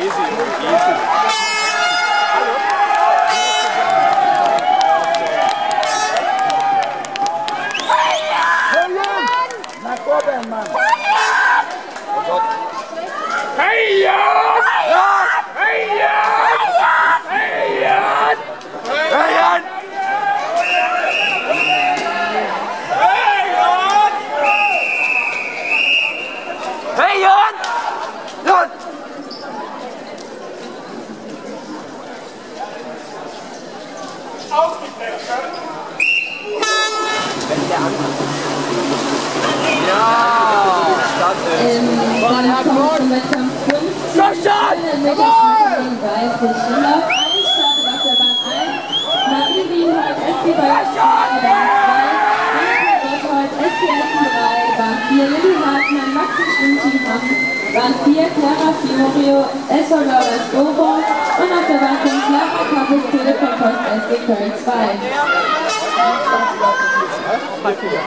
easy, easy. Hey, Jan! Ähm, dann kommen wir zum Wettkampf 15. Mittelschnitt weiblich. Im Lauf 1 startet auf der Bahn 1 Marie Wienhold, SP Bayern 2, Bahn 2, Gotthold, SP Essen 3, Bahn 4 Lilly Hartmann, Maxi Schwimteam Hamm, Bahn 4 Clara Fiorio, SV Blau-Weiß Bochum und auf der Bahn 5 Clara Kappes Okay, cards, five.